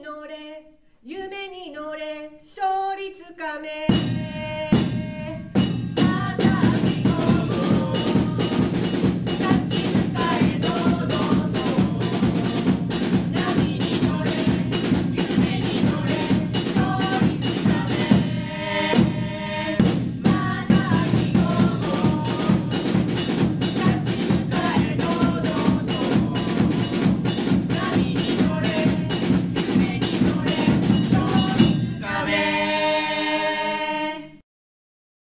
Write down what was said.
に乗れ夢に乗れ勝利つかめ。